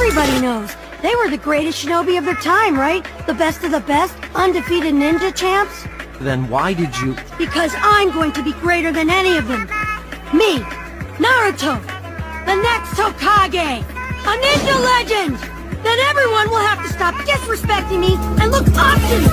Everybody knows. They were the greatest shinobi of their time, right? The best of the best, undefeated ninja champs? Then why did you... Because I'm going to be greater than any of them. Me, Naruto, the next Hokage, a ninja legend! Then everyone will have to stop disrespecting me and look up to me!